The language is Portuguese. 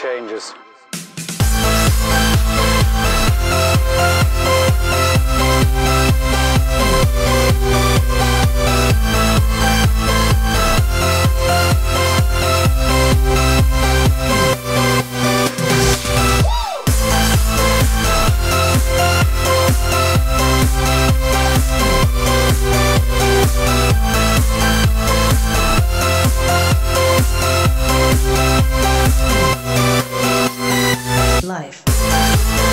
changes. Música